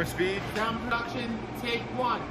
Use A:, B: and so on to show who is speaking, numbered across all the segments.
A: For speed.
B: Sound production, take one.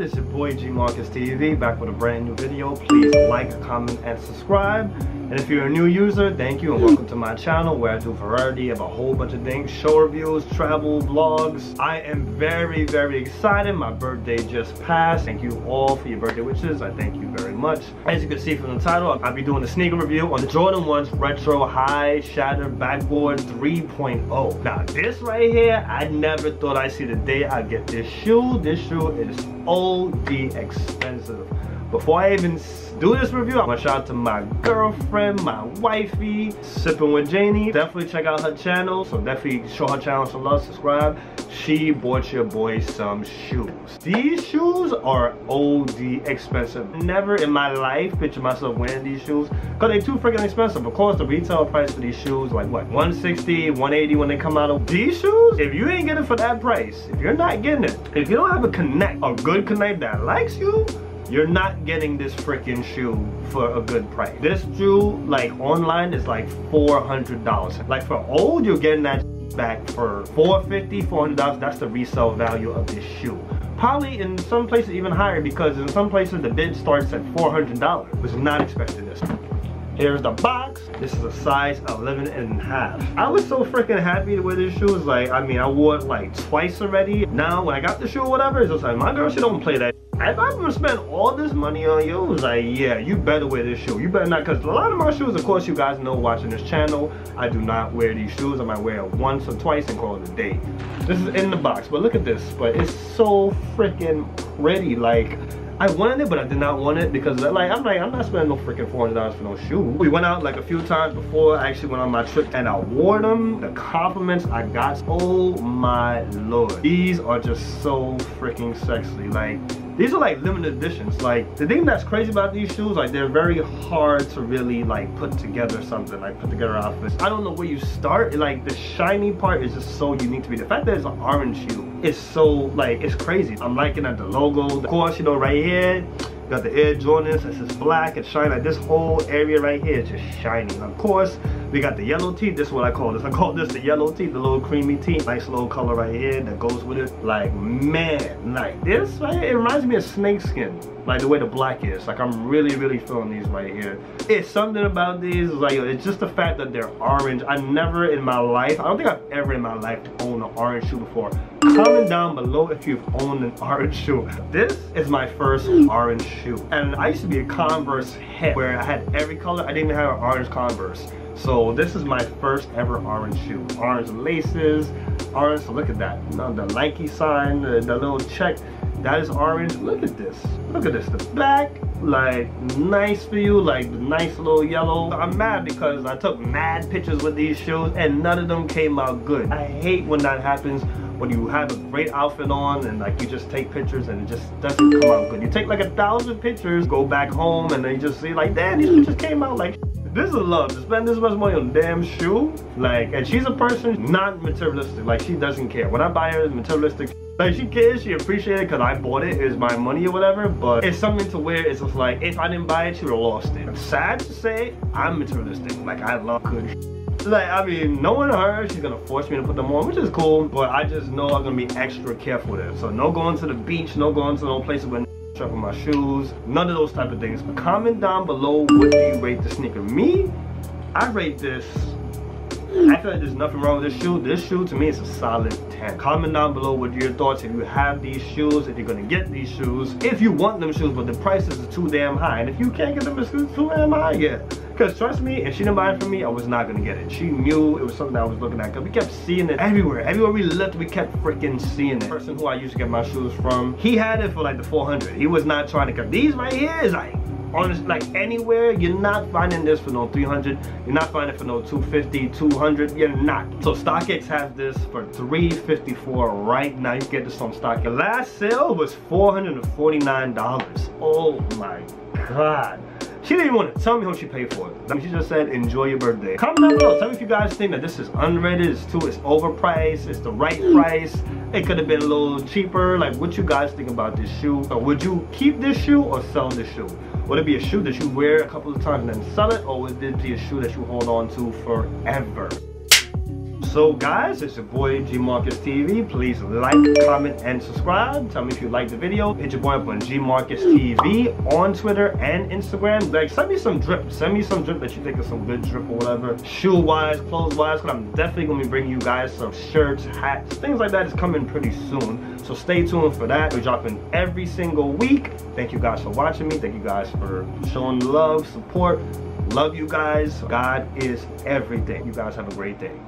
C: It's your boy G Marcus TV back with a brand new video. Please like, comment, and subscribe. And if you're a new user, thank you and welcome to my channel where I do a variety of a whole bunch of things. Show reviews, travel, vlogs. I am very, very excited. My birthday just passed. Thank you all for your birthday wishes. I thank you very much. As you can see from the title, I'll be doing a sneaker review on the Jordan 1's Retro High Shatter Backboard 3.0. Now this right here, I never thought I'd see the day I get this shoe. This shoe is OD expensive. Before I even do this review, to shout out to my girlfriend, my wifey, Sipping with Janie. Definitely check out her channel. So definitely show her channel some love, subscribe. She bought your boy some shoes. These shoes are OD expensive. Never in my life picture myself wearing these shoes because they're too freaking expensive. Of course, the retail price for these shoes like what, 160, 180 when they come out. Of these shoes, if you ain't getting for that price, if you're not getting it, if you don't have a connect, a good connect that likes you, you're not getting this freaking shoe for a good price. This shoe, like online, is like $400. Like for old, you're getting that back for $450, $400. That's the resale value of this shoe. Probably in some places even higher because in some places the bid starts at $400. Was not expecting this. Here's the box. This is a size 11 and a half. I was so freaking happy to wear this shoes. Like, I mean, I wore it like twice already. Now, when I got the shoe or whatever, it's just like, my girl, she don't play that. If I'm gonna spend all this money on you, it was like, yeah, you better wear this shoe. You better not, because a lot of my shoes, of course, you guys know watching this channel, I do not wear these shoes. I might wear it once or twice and call it a day. This is in the box, but look at this. But it's so freaking pretty. Like, I wanted it, but I did not want it because like I'm like I'm not spending no freaking four hundred dollars for no shoe. We went out like a few times before I actually went on my trip, and I wore them. The compliments I got, oh my lord, these are just so freaking sexy. Like these are like limited editions. Like the thing that's crazy about these shoes, like they're very hard to really like put together something, like put together outfits. I don't know where you start. Like the shiny part is just so unique to me. The fact that it's an orange shoe is so like it's crazy. I'm liking at the logo. Of course, you know, right here, got the Air Jordans. This This is black and shiny. Like this whole area right here is just shiny. Of course, we got the yellow teeth. This is what I call this. I call this the yellow teeth, the little creamy teeth. Nice little color right here that goes with it. Like, man, like this right here, it reminds me of snakeskin. Like the way the black is. Like I'm really, really feeling these right here. It's something about these, like it's just the fact that they're orange. I never in my life, I don't think I've ever in my life owned an orange shoe before. Comment down below if you've owned an orange shoe. This is my first orange shoe. And I used to be a Converse head where I had every color. I didn't even have an orange Converse. So this is my first ever orange shoe. Orange laces, orange, so look at that. You know, the Nike sign, the, the little check, that is orange. Look at this, look at this. The back, like nice for you, like nice little yellow. I'm mad because I took mad pictures with these shoes and none of them came out good. I hate when that happens when you have a great outfit on and like you just take pictures and it just doesn't come out good. You take like a thousand pictures, go back home and then you just see like, damn, these just came out like this is love. To spend this much money on damn shoe. Like and she's a person not materialistic. Like she doesn't care. When i buy her materialistic like she cares. She appreciates it because i bought it. It's my money or whatever. But it's something to wear it's just like if i didn't buy it she would have lost it. Sad to say i'm materialistic. Like i love good like i mean knowing her she's gonna force me to put them on which is cool but i just know i'm gonna be extra careful there. so no going to the beach no going to no places where shuffle my shoes, none of those type of things. But comment down below what do you rate the sneaker. Me, I rate this, I feel like there's nothing wrong with this shoe. This shoe to me is a solid 10. Comment down below what your thoughts if you have these shoes, if you're gonna get these shoes, if you want them shoes, but the prices are too damn high. And if you can't get them, it's too damn high, yeah. Because trust me, if she didn't buy it for me, I was not gonna get it. She knew it was something I was looking at. Cause we kept seeing it everywhere. Everywhere we looked, we kept freaking seeing it. The person who I used to get my shoes from, he had it for like the 400. He was not trying to cut. These right here is like, honest, like anywhere, you're not finding this for no 300. You're not finding it for no 250, 200. You're not. So StockX has this for 354 right now. You get this on StockX. Last sale was $449. Oh my God. She didn't want to tell me how she paid for it. She just said, enjoy your birthday. Comment down below. Tell me if you guys think that this is underrated, it's too, it's overpriced, it's the right mm. price. It could have been a little cheaper. Like, what you guys think about this shoe? Or would you keep this shoe or sell this shoe? Would it be a shoe that you wear a couple of times and then sell it? Or would it be a shoe that you hold on to forever? So guys, it's your boy G Marcus TV. Please like, comment, and subscribe. Tell me if you like the video. Hit your boy up on G Marcus TV on Twitter and Instagram. Like send me some drip. Send me some drip that you think is some good drip or whatever. Shoe wise, clothes wise, because I'm definitely gonna be bringing you guys some shirts, hats, things like that is coming pretty soon. So stay tuned for that. We're dropping every single week. Thank you guys for watching me. Thank you guys for showing love, support. Love you guys. God is everything. You guys have a great day.